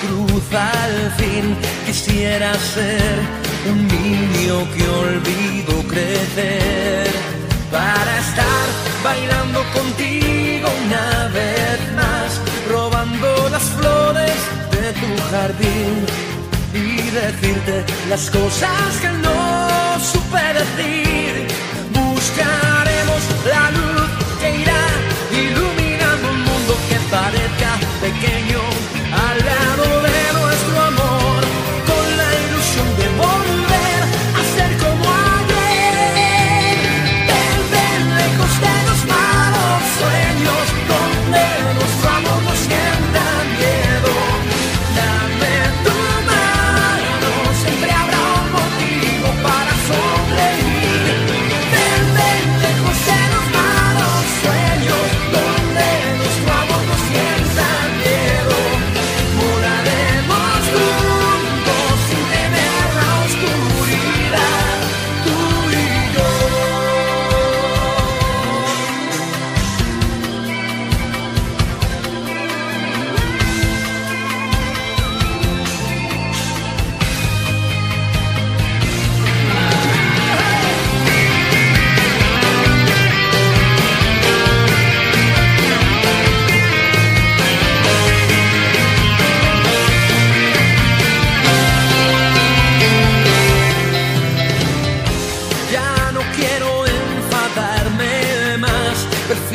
cruza al fin. Quisiera ser un niño que olvido crecer para estar bailando contigo una vez más, robando las flores de tu jardín y decirte las cosas que no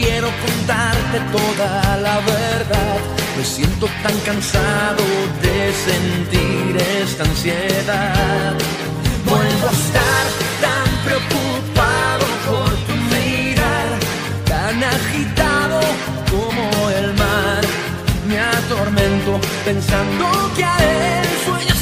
prefiero contarte toda la verdad. Me siento tan cansado de sentir esta ansiedad. Vuelvo a estar tan preocupado por tu mirar, tan agitado como el mar. Me atormento pensando que a él besar.